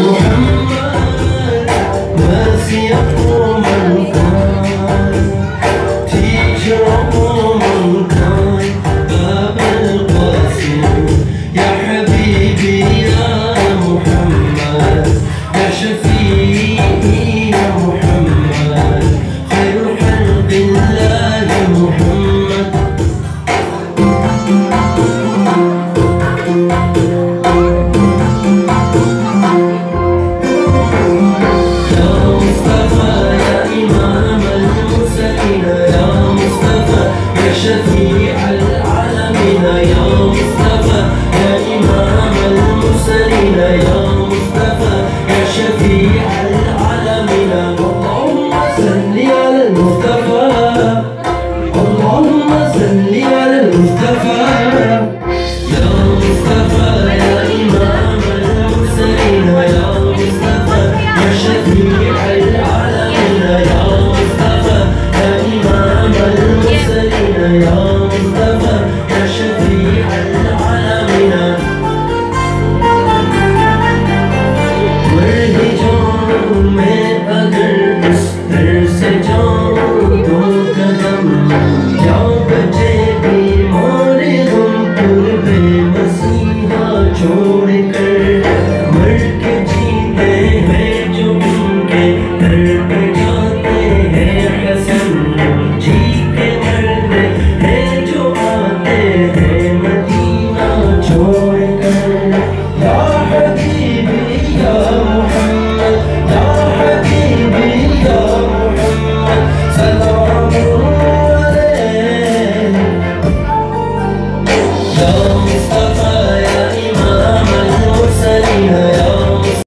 محمد ما سيقول چھوڑ کر